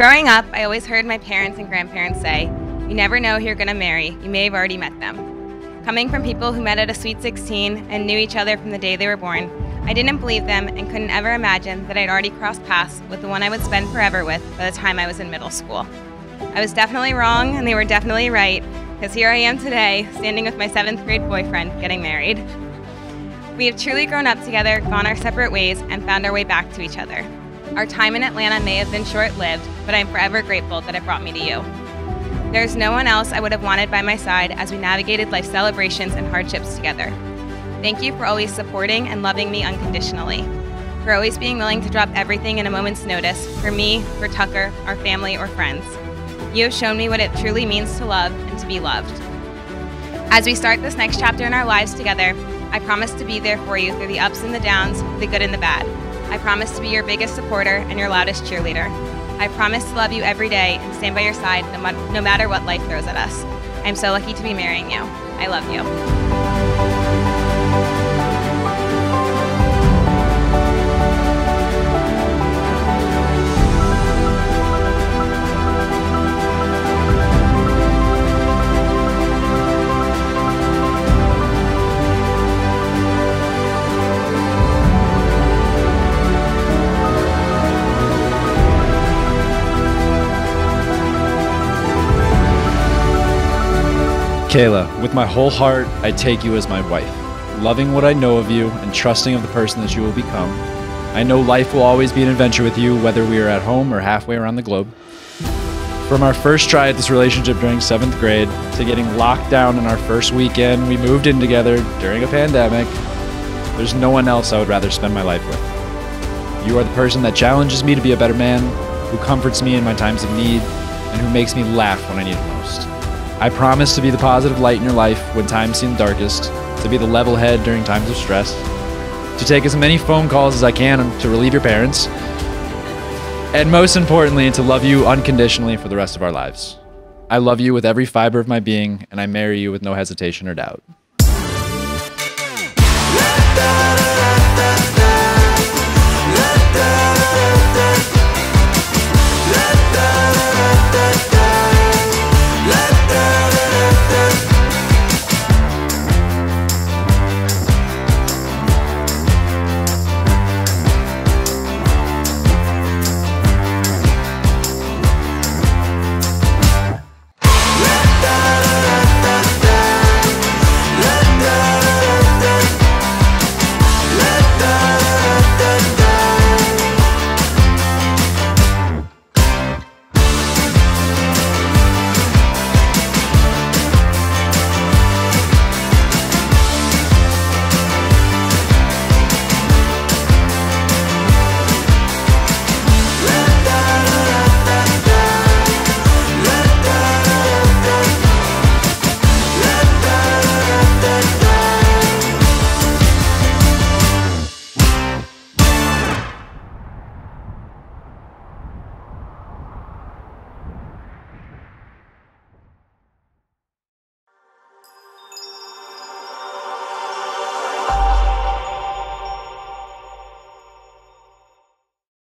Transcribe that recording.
Growing up, I always heard my parents and grandparents say, You never know who you're going to marry. You may have already met them. Coming from people who met at a sweet 16 and knew each other from the day they were born, I didn't believe them and couldn't ever imagine that I'd already crossed paths with the one I would spend forever with by the time I was in middle school. I was definitely wrong, and they were definitely right, because here I am today, standing with my seventh grade boyfriend, getting married. We have truly grown up together, gone our separate ways, and found our way back to each other. Our time in Atlanta may have been short lived, but I'm forever grateful that it brought me to you. There's no one else I would have wanted by my side as we navigated life celebrations and hardships together. Thank you for always supporting and loving me unconditionally. For always being willing to drop everything in a moment's notice for me, for Tucker, our family, or friends. You have shown me what it truly means to love and to be loved. As we start this next chapter in our lives together, I promise to be there for you through the ups and the downs, the good and the bad. I promise to be your biggest supporter and your loudest cheerleader. I promise to love you every day and stand by your side no, no matter what life throws at us. I'm so lucky to be marrying you. I love you. Kayla, with my whole heart, I take you as my wife. Loving what I know of you and trusting of the person that you will become, I know life will always be an adventure with you, whether we are at home or halfway around the globe. From our first try at this relationship during seventh grade to getting locked down in our first weekend, we moved in together during a pandemic. There's no one else I would rather spend my life with. You are the person that challenges me to be a better man, who comforts me in my times of need, and who makes me laugh when I need it most. I promise to be the positive light in your life when times seem darkest, to be the level head during times of stress, to take as many phone calls as I can to relieve your parents, and most importantly, to love you unconditionally for the rest of our lives. I love you with every fiber of my being, and I marry you with no hesitation or doubt.